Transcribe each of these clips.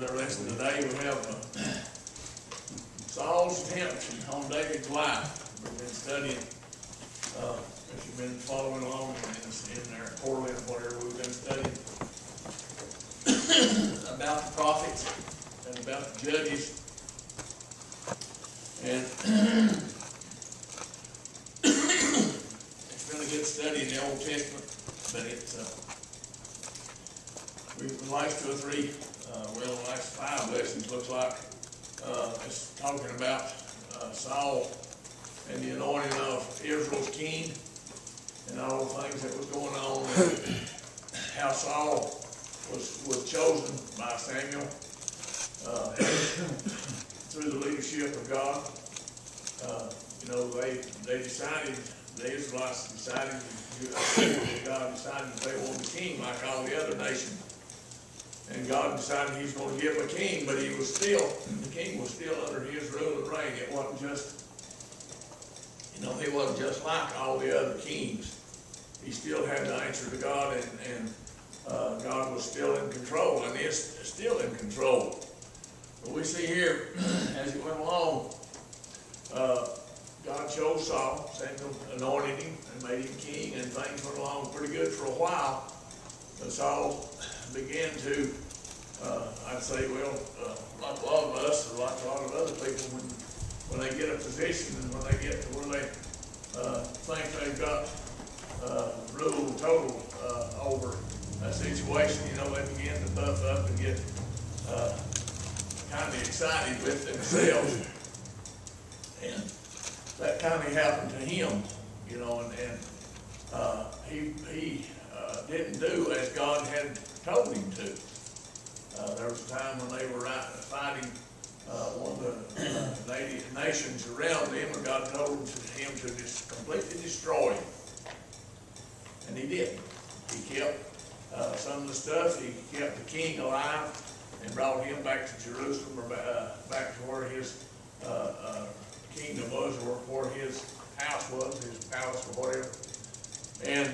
for their lesson today, we have uh, Saul's attempt on David's life. We've been studying, uh, if you've been following along in, in their quarterly or whatever, we've been studying about the prophets and about the judges. And it's been a good study in the Old Testament, but it's, uh, we, the last two or three, uh, well, the five lessons, looks like, uh, it's talking about, uh, Saul and the anointing of Israel's king and all the things that was going on, and how Saul was, was chosen by Samuel, uh, through the leadership of God. Uh, you know, they, they decided, the Israelites decided, God decided that they wanted a king like all the other nations. And God decided he was gonna give him a king, but he was still, the king was still under his rule and reign. It wasn't just, you know, he wasn't just like all the other kings. He still had to answer to God and, and, uh, God was still in control and is still in control. But we see here, as it went along, uh, God chose Saul, Samuel anointed him and made him king, and things went along pretty good for a while. But Saul began to, uh, I'd say, well, uh, like a lot of us, or like a lot of other people, when, when they get a position and when they get to where they, uh, think they've got, uh, rule total, uh, over a situation, you know, they begin to puff up and get, uh, kind of excited with themselves. And that kind of happened to him, you know, and, and, uh, he, he, uh, didn't do as God had told him to. Uh, there was a time when they were out fighting, uh, one of the, uh, nations around them, and God told him to just completely destroy him. And he did. He kept, uh, some of the stuff, he kept the king alive and brought him back to Jerusalem or, uh, back to where his, uh, uh, kingdom was or where his house was, his palace or whatever. And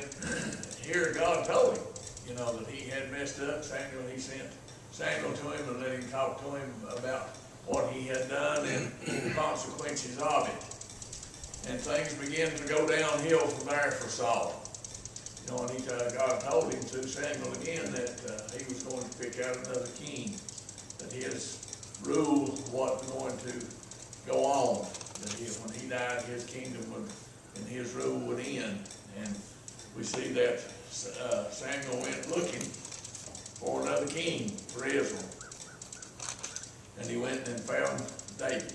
here God told him, you know, that he had messed up. Samuel, he sent Samuel to him and let him talk to him about what he had done and the consequences of it. And things began to go downhill from there for Saul. You know, and he, uh, God told him through Samuel again that, uh, he was going to pick out another king, that his rule wasn't going to go on, that he, when he died, his kingdom would, and his rule would end. And we see that, uh, Samuel went looking for another king for Israel. And he went and found David.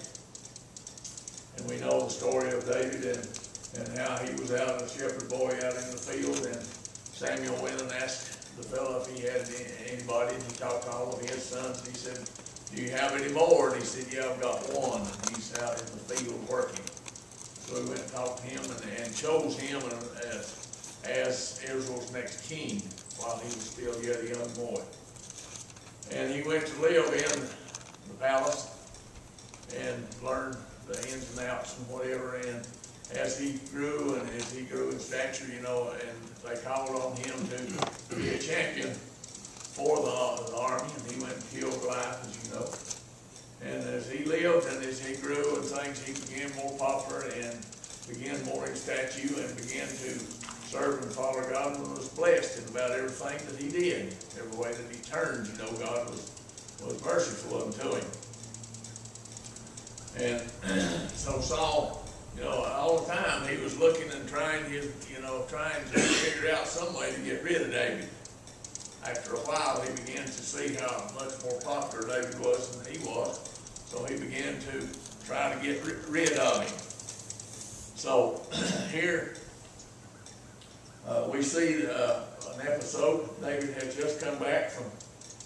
And we know the story of David and, and how he was out, a shepherd boy out in the field, and Samuel went and asked the fellow if he had anybody, and he talked to all of his sons, and he said, do you have any more? And he said, yeah, I've got one, and he's out in the field working. So he went and talked to him and, and chose him as, as Israel's next king while he was still yet a young boy. And he went to live in the palace and learned the ins and outs and whatever, and as he grew and as he grew in stature, you know, and they called on him to be a champion for the, the army, and he went and killed Goliath, as you know. And as he lived and as he grew and things, he became more popular and began more in stature and began to serve and follow God and was blessed in about everything that he did. Every way that he God was, was merciful unto him. And so Saul, you know, all the time, he was looking and trying his, you know, trying to figure out some way to get rid of David. After a while, he began to see how much more popular David was than he was, so he began to try to get rid of him. So, here, uh, we see, uh, an episode, David had just come back from,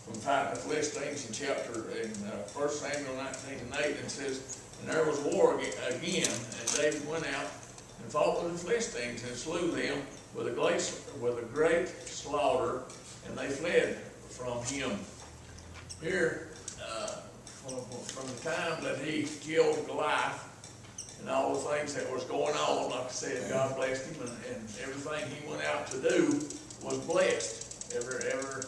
from the Philistines in chapter, in, uh, First Samuel nineteen and eight, and it says, and there was war again, and David went out and fought with the Philistines and slew them with a great, with a great slaughter, and they fled from him. Here, uh, from, from the time that he killed Goliath, and all the things that was going on, like I said, God blessed him, and, and everything he went out to do was blessed. Ever, every,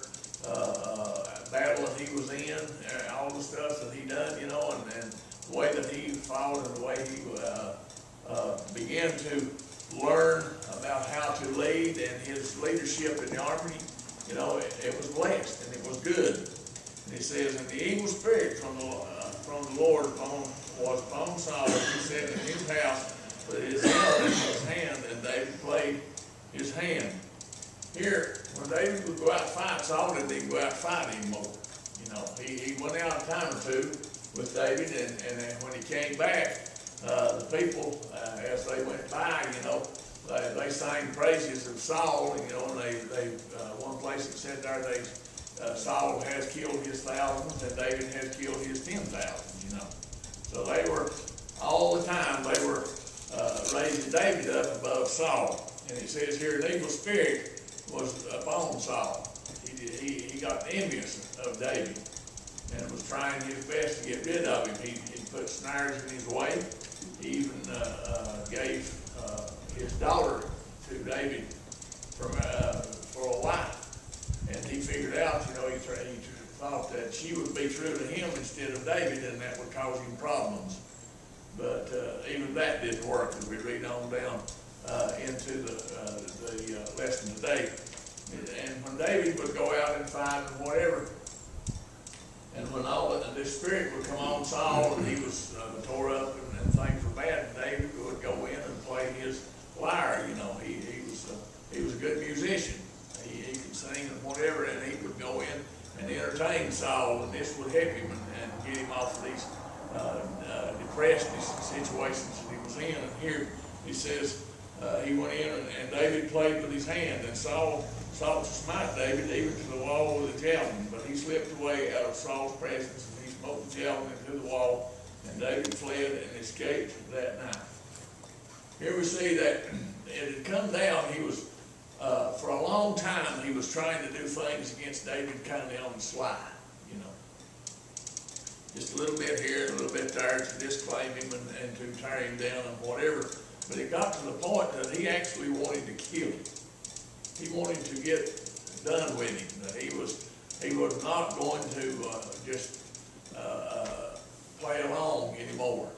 uh, uh, battle that he was in, uh, all the stuff that he done, you know, and, and the way that he fought and the way he, uh, uh, began to learn about how to lead and his leadership in the army, you know, it, it was blessed and it was good. And he says, and the evil spirit from the, uh, from the Lord upon, was upon Saul, he said in his house, his hand his hand, and David played his hand. Here, when David would go out and fight, Saul didn't go out and fight anymore. You know, he, he went out a time or two with David, and, and then when he came back, uh, the people, uh, as they went by, you know, they, they sang praises of Saul, you know, and they, they, uh, one place it said there, they, uh, Saul has killed his thousands and David has killed his ten thousand, you know. So they were, all the time, they were, uh, raising David up above Saul. And it says here, an evil spirit was upon Saul. He, he, he got envious of David and was trying his best to get rid of him. He, he put snares in his way. He even, uh, uh, gave, uh, his daughter to David from, uh, for a wife. And he figured out, you know, he, he thought that she would be true to him instead of David, and that would cause him problems. But, uh, even that didn't work, as we read on down, uh, into the, uh, the uh, lesson today. And when David would go out and fight and whatever, and when all, of this spirit would come on Saul, and he was uh, tore up and, and things were bad, and David would go in and play his lyre, you know, he, he was, uh, he was a good musician. He, he could sing and whatever, and he would go in and entertain Saul, and this would help him and, and get him off of these, uh, uh, depressed situations that he was in. And here, he says, uh, he went in and, and David played with his hand, and Saul to smite David even to the wall with a javelin, but he slipped away out of Saul's presence, and he smote the javelin into the wall, and David fled and escaped that night. Here we see that it had come down, he was, uh, for a long time, he was trying to do things against David kind of on the sly, you know. Just a little bit here, a little bit there to disclaim him and, and to tear him down and whatever. But it got to the point that he actually wanted to kill him. He wanted to get done with him, that he was, he was not going to, uh, just, uh, uh, play along anymore.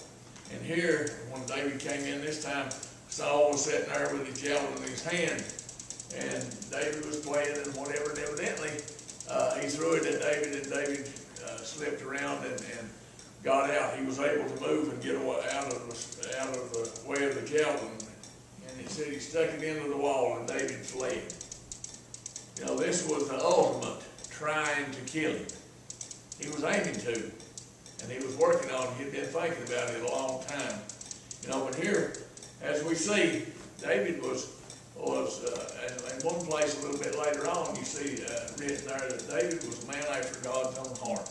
And here, when David came in this time, Saul was sitting there with his javelin in his hand, and David was playing and whatever, and evidently, uh, he threw it at David, and David, uh, slipped around and, and got out. He was able to move and get away, out of the, out of the way of the javelin. And it said he stuck it into the wall, and David fled. You know, this was the ultimate trying to kill him. He was aiming to, and he was working on it, he'd been thinking about it a long time. You know, but here, as we see, David was, was, uh, in, in one place a little bit later on, you see, uh, written there that David was a man after God's own heart.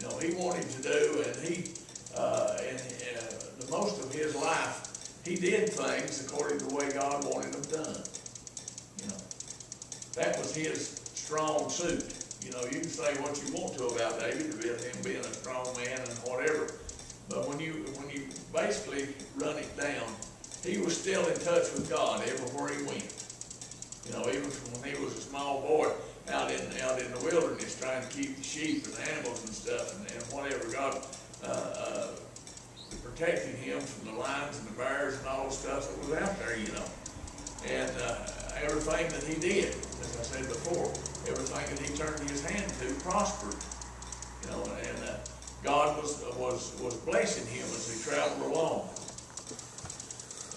You know, he wanted to do, and he, uh, in, uh, the most of his life, he did things according to the way God wanted them done. You know, that was his strong suit. You know, you can say what you want to about David, about him being a strong man and whatever, but when you, when you basically run it down, he was still in touch with God everywhere he went. You know, even when he was a small boy out in, out in the wilderness trying to keep the sheep and animals and stuff and, and whatever, God, uh, uh, protecting him from the lions and the bears and all the stuff that was out there, you know. And, uh, everything that he did, as I said before, everything that he turned his hand to prospered. You know, and, uh, God was, was, was blessing him as he traveled along.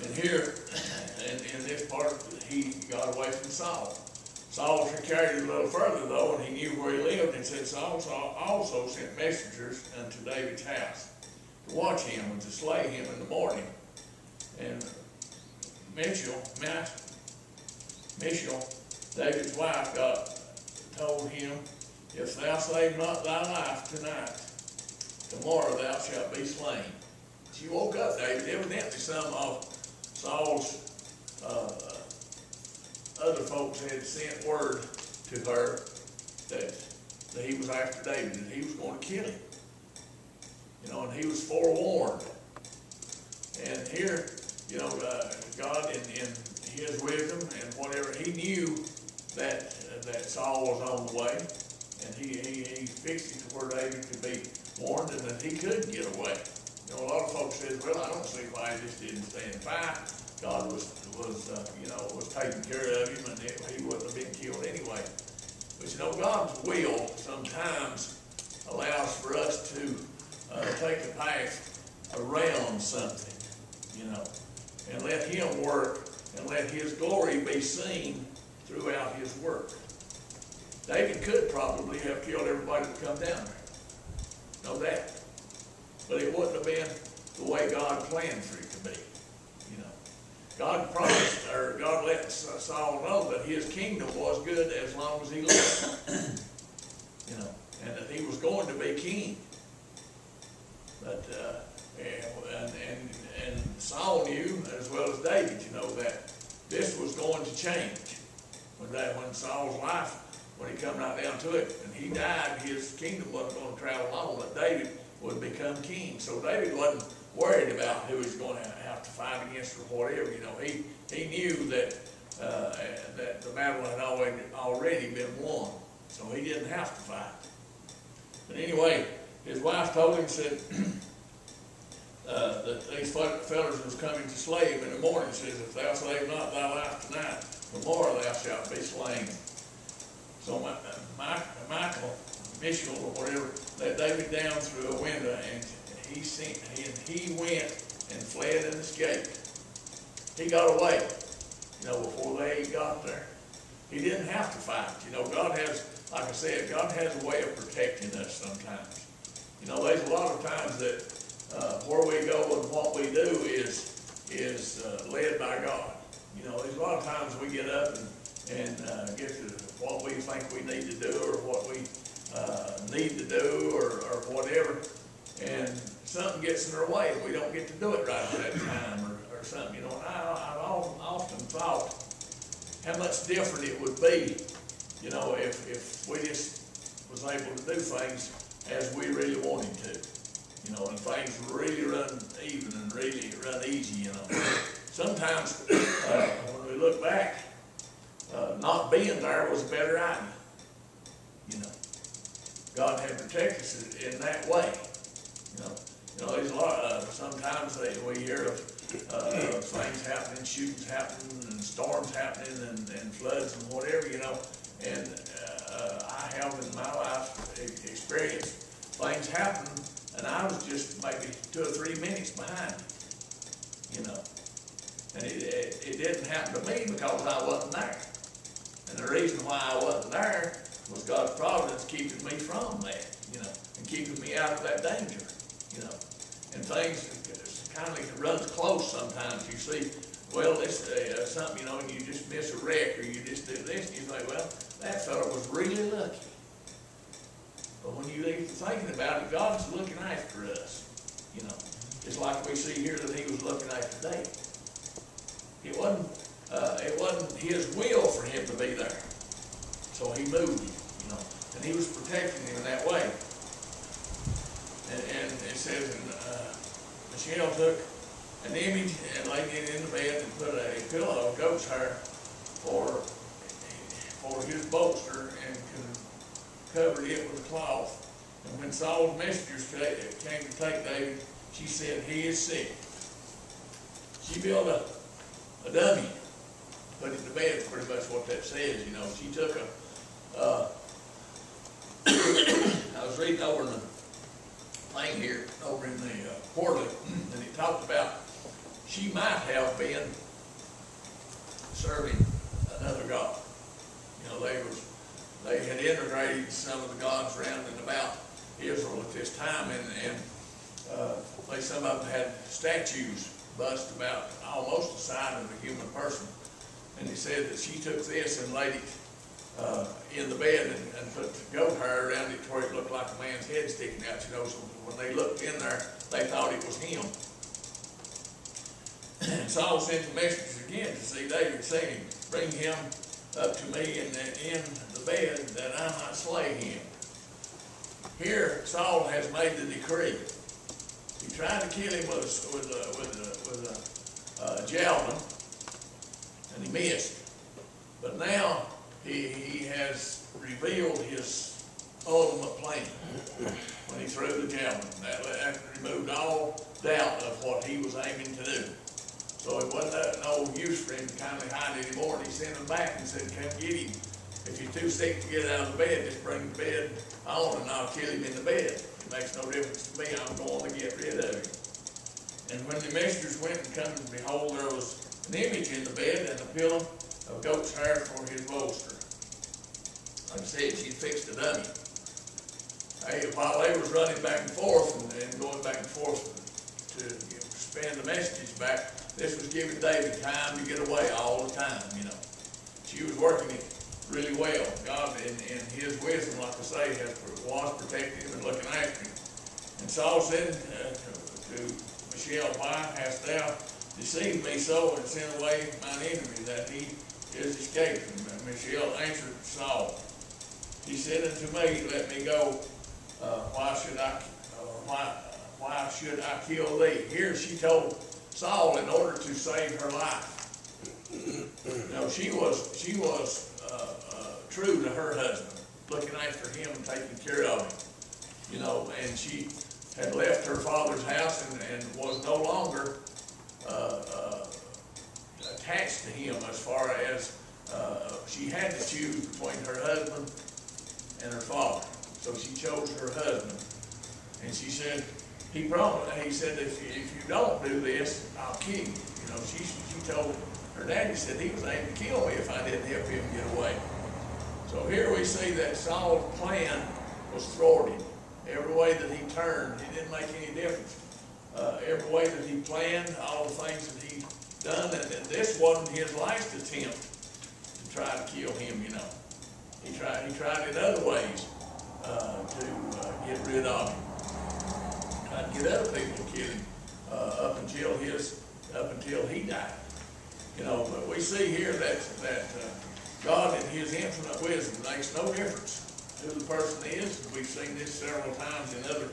And here, in, in this part, he got away from Saul. Saul carried it a little further though, and he knew where he lived, and said Saul also sent messengers unto David's house to watch him and to slay him in the morning. And Michal, Ma- Michal, David's wife, got, told him, If thou save not thy life tonight, tomorrow thou shalt be slain. She woke up, David, evidently some of Saul's, uh, other folks had sent word to her that, that he was after David, and he was gonna kill him. You know, and he was forewarned. And here, you know, uh, God in, in his wisdom and whatever, he knew that, that Saul was on the way. and he, he, he fixed it to where David could be warned and that he could get away. You know, a lot of folks says, well, I don't see why he just didn't stand by. God was, was, uh, you know, was taking care of him and it- he wouldn't have been killed anyway. But you know, God's will sometimes allows for us to, uh, take a path around something, you know, and let him work and let his glory be seen throughout his work. David could probably have killed everybody that come down there. Know that. But it wouldn't have been the way God planned for it to be. God promised, or God let Saul know that his kingdom was good as long as he lived. You know, and that he was going to be king. But, uh, and, and, and Saul knew, as well as David, you know, that this was going to change. When that, when Saul's life, when he come right down to it, and he died, his kingdom wasn't gonna travel on, but David would become king. So David wasn't worried about who he's gonna to fight against or whatever, you know, he, he knew that, uh, that the battle had already, already been won, so he didn't have to fight. But anyway, his wife told him, said, uh, that these fe- fellas was coming to slay him in the morning, says, if thou slay not thy life tonight, tomorrow thou shalt be slain. So my, my, Michael, Mitchell or whatever, let David down through a window and he sent, and he went and fled and escaped. He got away, you know, before they got there. He didn't have to fight, you know, God has, like I said, God has a way of protecting us sometimes. You know, there's a lot of times that, uh, where we go and what we do is, is, uh, led by God. You know, there's a lot of times we get up and, and, uh, get to what we think we need to do or what we, uh, need to do or, or whatever. And something gets in our way and we don't get to do it right at that time or, or something, you know, and I, I've often thought how much different it would be, you know, if, if we just was able to do things as we really wanted to. You know, and things really run even and really run easy, you know. Sometimes, uh, when we look back, uh, not being there was a better idea, you know. God had protected us in that way. Know, there's a lot, uh, sometimes they, we hear of, uh, things happening, shootings happening, and storms happening, and, and floods and whatever, you know. And, uh, I have in my life experienced things happen, and I was just maybe two or three minutes behind, you know. And it, it, it didn't happen to me because I wasn't there. And the reason why I wasn't there was God's providence keeping me from that, you know, and keeping me out of that danger. And things kind of like runs close sometimes. You see, well, this, uh, something, you know, and you just miss a wreck or you just do this, and you think, well, that fella was really lucky. But when you leave thinking about it, God's looking after us, you know. It's like we see here that he was looking after David. It wasn't, uh, it wasn't his will for him to be there. So he moved him, you know, and he was protecting him in that way. And, and it says, and, Michelle took an image and laid it in the bed and put a pillow of goat's hair for, for his bolster and covered it with a cloth. And when Saul's messengers came to take David, she said, he is sick. She built a, a dummy, put it to bed, pretty much what that says, you know. She took a, uh, I was reading over in the thing here, over in the uh, quarterly, talked about she might have been serving another god. You know, they was, they had integrated some of the gods around and about Israel at this time, and, and, uh, they, some of them had statues bust about almost the size of a human person. And he said that she took this and laid it, uh, in the bed and, and put goat hair around it to where it looked like a man's head sticking out, you know, so when they looked in there, they thought it was him. Saul sent the messengers again to see David, saying, Bring him up to me in the, in the bed that I might slay him. Here, Saul has made the decree. He tried to kill him with a, with a, with a, with a uh, javelin, and he missed. But now he, he has revealed his ultimate plan when he threw the javelin. That, that removed all doubt of what he was aiming to do. So it wasn't no use for him to kindly hide anymore, and he sent him back and said, come get him. If you're too sick to get out of the bed, just bring the bed on and I'll kill him in the bed. It makes no difference to me, I'm going to get rid of him. And when the messengers went and come, and behold, there was an image in the bed and a pillow of goat's hair for his bolster. Like I said, she fixed a dummy. Hey, while they was running back and forth and, and going back and forth to you know, the messages back, this was giving David time to get away all the time, you know. She was working it really well. God, in, in his wisdom, like I say, has, was protecting him and looking after him. And Saul said uh, to, to Michelle, why hast thou deceived me so and sent away mine enemy that he is escaped? And Michelle answered Saul, he said unto me, let me go, uh, why should I, uh, why, why should I kill thee? Here she told Saul in order to save her life. No, she was, she was, uh, uh, true to her husband, looking after him taking care of him. You know, and she had left her father's house and, and was no longer, uh, uh, attached to him as far as, uh, she had to choose between her husband and her father. So she chose her husband. And she said, he promised, he said, if, you- if you don't do this, I'll kill you. You know, she, she told, her daddy said he was aiming to kill me if I didn't help him get away. So here we see that Saul's plan was thwarted. Every way that he turned, it didn't make any difference. Uh, every way that he planned, all the things that he done, and, and this wasn't his last attempt to try to kill him, you know. He tried, he tried it other ways, uh, to, uh, get rid of him. To get other people to kill him, uh, up until his, up until he died. You know, but we see here that, that, uh, God in his infinite wisdom makes no difference who the person is. We've seen this several times in other,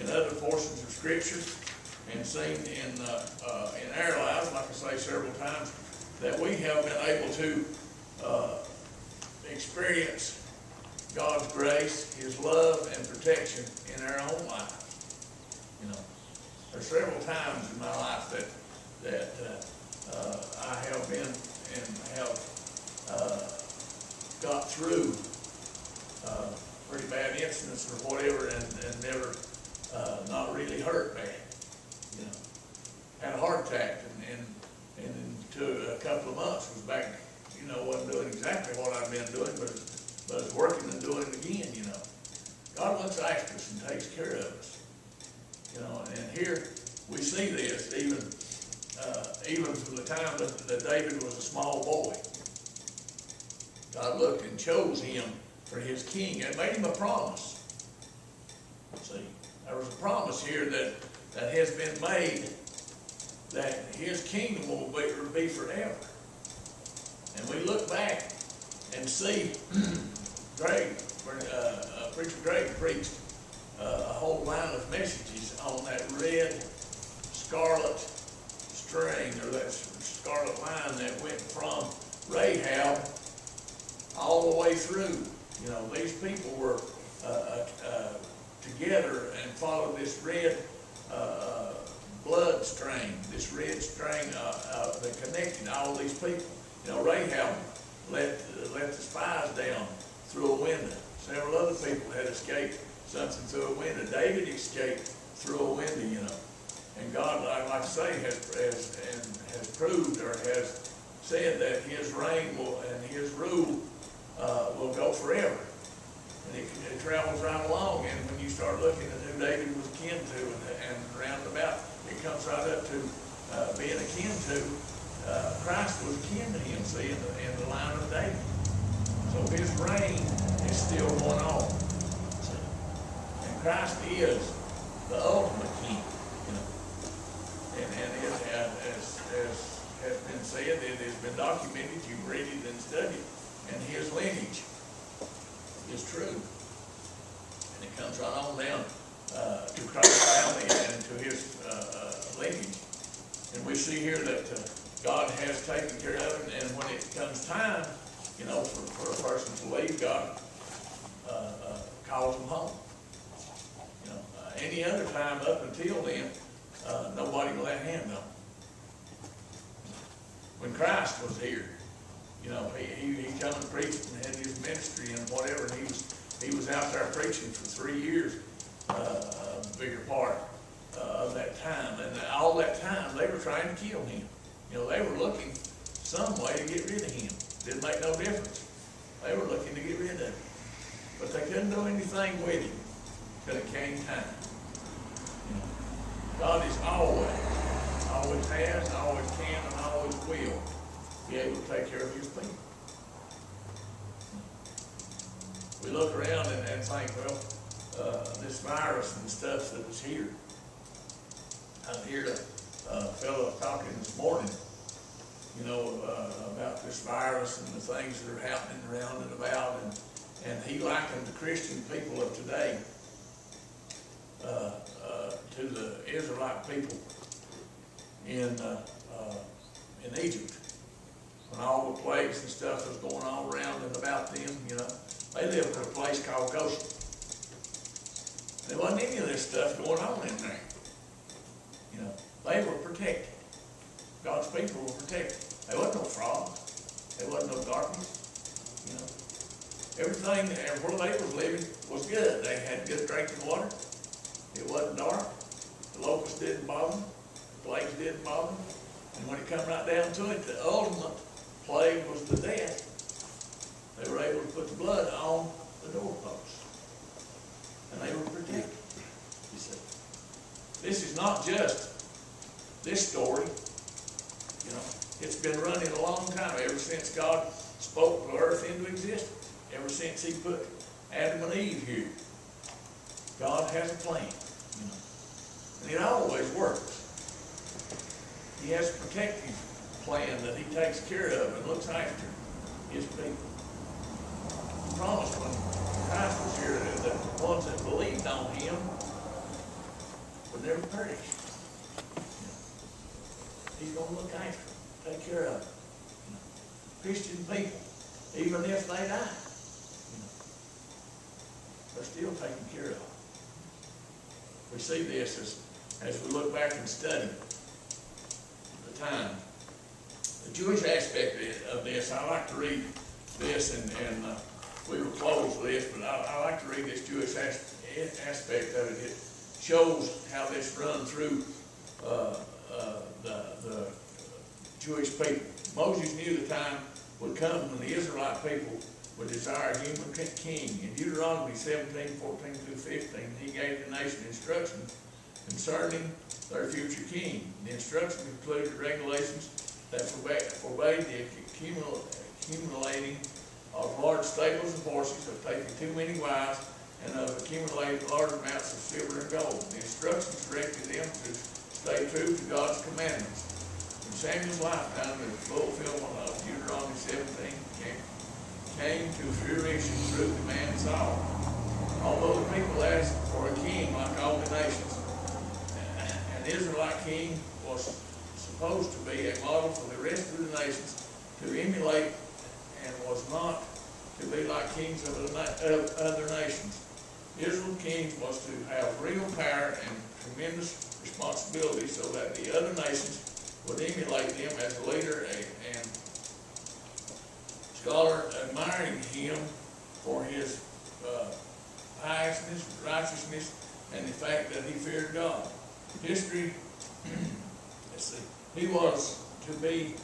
in other portions of scripture and seen in, uh, uh, in our lives, like I say several times, that we have been able to, uh, experience God's grace, His love and protection in our own life. Know, there's several times in my life that, that, uh, uh, I have been and have, uh, got through, uh, pretty bad incidents or whatever and, and never, uh, not really hurt bad, you know. Had a heart attack and, and, and in two, a couple of months was back, you know, wasn't doing exactly what I'd been doing, but, but was working and doing it again, you know. God looks after us and takes care of us. You know, and here we see this even, uh, even from the time that, that David was a small boy. God looked and chose him for his king and made him a promise. See, there was a promise here that, that has been made that his kingdom will be, be forever. And we look back and see Greg, uh, uh, Preacher Greg preached uh, a whole line of messages on that red scarlet string or that scarlet line that went from Rahab all the way through. You know, these people were uh, uh, uh, together and followed this red uh, blood string, this red string uh, that connected all these people. You know, Rahab let, let the spies down through a window. Several other people had escaped something through a window. David escaped through a window, you know. And God, like I say, has, has, and has proved or has said that his reign will, and his rule, uh, will go forever. And it, it travels right along, and when you start looking at who David was kin to and, and round about, it comes right up to, uh, being akin to, uh, Christ was kin to him, see, in the, in the line of David. So his reign is still going on. Christ is the ultimate king, you know. And, and it as, as has been said, it has been documented, you've read it and studied, and his lineage is true. And it comes right on down, uh, to Christ's family and to his, uh, uh, lineage. And we see here that, uh, God has taken care of it, and when it comes time, you know, for, for a person to leave, God, uh, uh, calls them home. Know, any other time up until then, uh, nobody let hand on. When Christ was here, you know, he, he, he come and preached and had his ministry and whatever, and he was, he was out there preaching for three years, uh, a bigger part uh, of that time. And all that time, they were trying to kill him. You know, they were looking some way to get rid of him. Didn't make no difference. They were looking to get rid of him. But they couldn't do anything with him till it came time. God is always, always has, always can, and always will be able to take care of his people. We look around and, and think, well, uh, this virus and stuff that is here. I heard a, a fellow talking this morning, you know, uh, about this virus and the things that are happening around and about, and, and he likened the Christian people of today, uh, uh, to the Israelite people in, uh, uh, in Egypt. When all the plagues and stuff was going on around and about them, you know, they lived in a place called Goshen. There wasn't any of this stuff going on in there. You know, they were protected. God's people were protected. There wasn't no frogs. There wasn't no darkness. You know, everything where they was living was good. They had good drinking water. It wasn't dark. The locusts didn't bother them. The plagues didn't bother them. And when it come right down to it, the ultimate plague was the death. They were able to put the blood on the doorposts. And they were protected. You see. This is not just this story. You know, it's been running a long time, ever since God spoke the earth into existence. Ever since he put Adam and Eve here. God has a plan. And it always works. He has a protective plan that he takes care of and looks after his people. He promised when Christ was here that the ones that believed on him would never perish. He's gonna look after them, take care of them. Christian people, even if they die, they're still taken care of. We see this as, as we look back and study the time. The Jewish aspect of this, I like to read this, and, and uh, we will close with this, but I, I like to read this Jewish as, aspect of it. It shows how this run through uh, uh, the, the Jewish people. Moses knew the time would come when the Israelite people would desire a human king. In Deuteronomy 17, 14 through 15, he gave the nation instruction concerning their future king. The instruction included regulations that forbade, the accumulating of large stables and horses, of taking too many wives, and of accumulating large amounts of silver and gold. The instructions directed them to stay true to God's commandments. In Samuel's lifetime, the fulfillment of Deuteronomy 17 came, came to fruition through the man Saul. Although the people asked for a king like all the nations, an Israelite king was supposed to be a model for the rest of the nations to emulate and was not to be like kings of, other nations. Israel's king was to have real power and tremendous responsibility so that the other nations would emulate him as a leader and scholar admiring him for his uh, piousness, righteousness, and the fact that he feared God. History, let's see, he was to be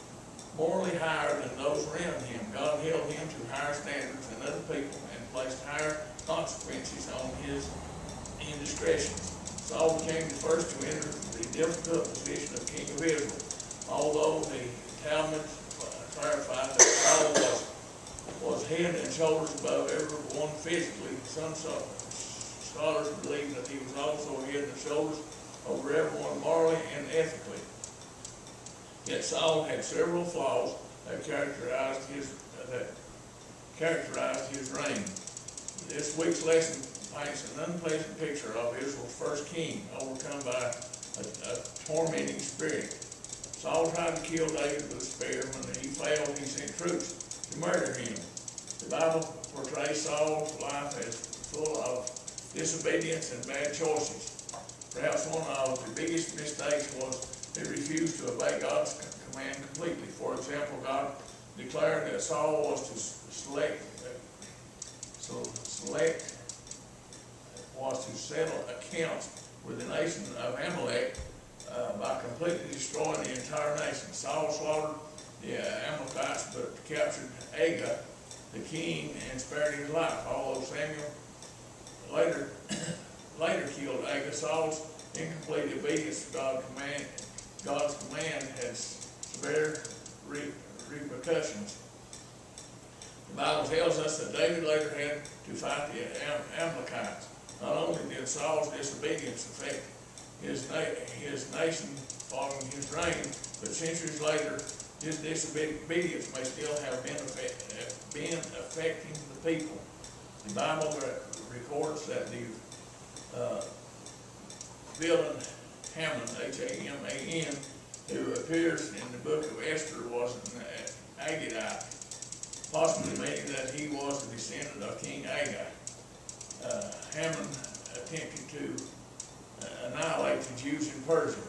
morally higher than those around him. God held him to higher standards than other people and placed higher consequences on his indiscretions. Saul became the first to enter the difficult position of king of Israel. Although the Talmud clarified that Saul was, was head and shoulders above everyone physically, some scholars believe that he was also head and shoulders over everyone morally and ethically. Yet Saul had several flaws that characterized his, that characterized his reign. This week's lesson paints an unpleasant picture of Israel's first king, overcome by a, a tormenting spirit. Saul tried to kill David with a spear. When he failed, he sent troops to murder him. The Bible portrays Saul's life as full of disobedience and bad choices. Perhaps one of the biggest mistakes was he refused to obey God's command completely. For example, God declared that Saul was to select, so select, was to settle accounts with the nation of Amalek uh, by completely destroying the entire nation. Saul slaughtered captured Agag, the king, and spared his life. Although Samuel later, later killed Agag, Saul's incomplete obedience to God's command, God's command had severe re- repercussions. The Bible tells us that David later had to fight the Am- Amalekites. Not only did Saul's disobedience affect his na- his nation following his reign, but centuries later, his disobedience may still have been been affecting the people. The Bible re- records that the, uh, villain Haman, H-A-M-A-N, who appears in the book of Esther was an Agagite, possibly meaning that he was a descendant of King Agag. Uh, Haman attempted to uh, annihilate the Jews in Persia.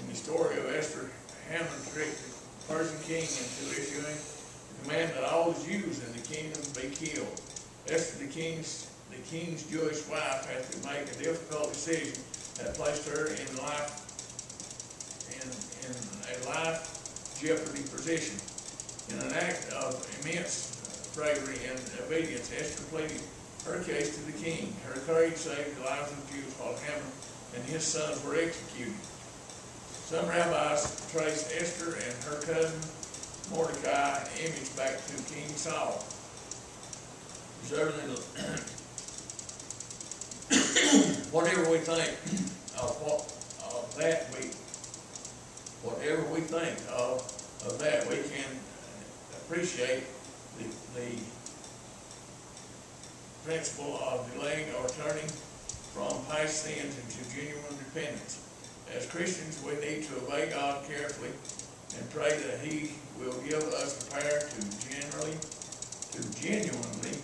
In the story of Esther, Haman tricked the Persian king into issuing the command that all Jews in the kingdom be killed. Esther, the king's, the king's Jewish wife, had to make a difficult decision that placed her in life, in, in a life jeopardy position. In an act of immense uh, bravery and obedience, Esther pleaded her case to the king. Her courage saved the lives of Jews while Haman and his sons were executed. Some rabbis trace Esther and her cousin Mordecai and image back to King Saul. Certainly, whatever we think of what, of that, we, whatever we think of, of that, we can appreciate the, the principle of delaying or turning from past sins into genuine repentance. As Christians, we need to obey God carefully and pray that He will give us the power to generally, to genuinely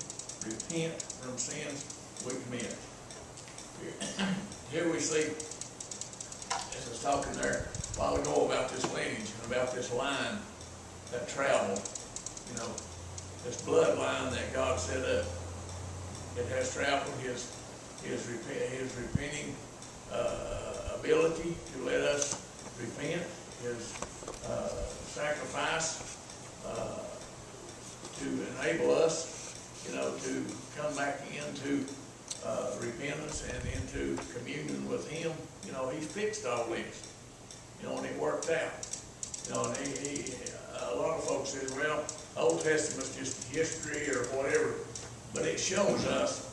repent from sins we commit. Here- we see, as I was talking there a while ago about this lineage and about this line that traveled, you know, this bloodline that God set up. It has traveled his, his his repenting, uh, ability to let us repent, his, uh, sacrifice, uh, to enable us, you know, to come back into, uh, repentance and into communion with him. You know, he fixed all this, you know, and it worked out. You know, and he, he, a lot of folks say, well, Old Testament's just history or whatever, but it shows us,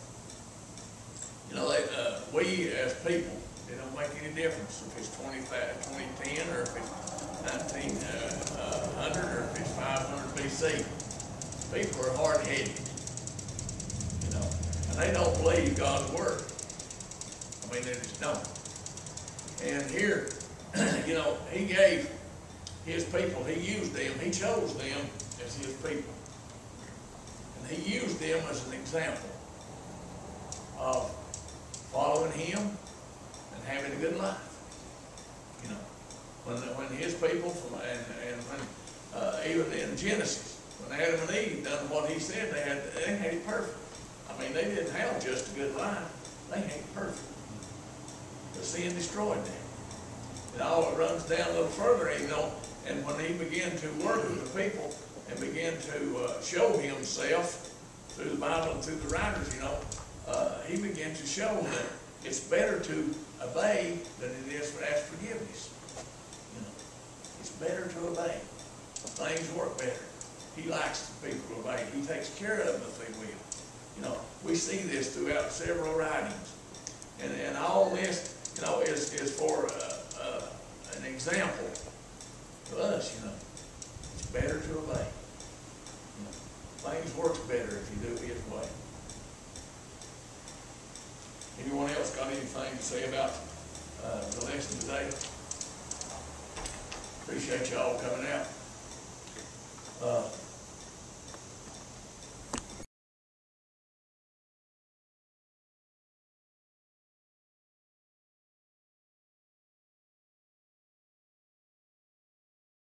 you know, that, uh, we as people, it don't make any difference if it's twenty ten or if it's nineteen, uh, uh, or if it's five hundred BC. People are hard-headed, you know, and they don't believe God's word. I mean, they just don't. And here, you know, he gave his people, he used them, he chose them as his people. And he used them as an example of following him having a good life. You know, when, when his people, from, and, and when, uh, even in Genesis, when Adam and Eve done what he said, they had, they had it perfect. I mean, they didn't have just a good life, they had it perfect. The sin destroyed them. And all it runs down a little further, you know, and when he began to work with the people and began to uh, show himself through the Bible and through the writers, you know, uh, he began to show that it's better to obey than it is to ask forgiveness. You know, it's better to obey. Things work better. He likes the people to obey. He takes care of them if they will. You know, we see this throughout several writings. And, and all this, you know, is, is for, uh, uh, an example to us, you know. It's better to obey. You know, Things works better if you do it his way. Anyone else got anything to say about, uh, the lesson today? Appreciate y'all coming out. Uh,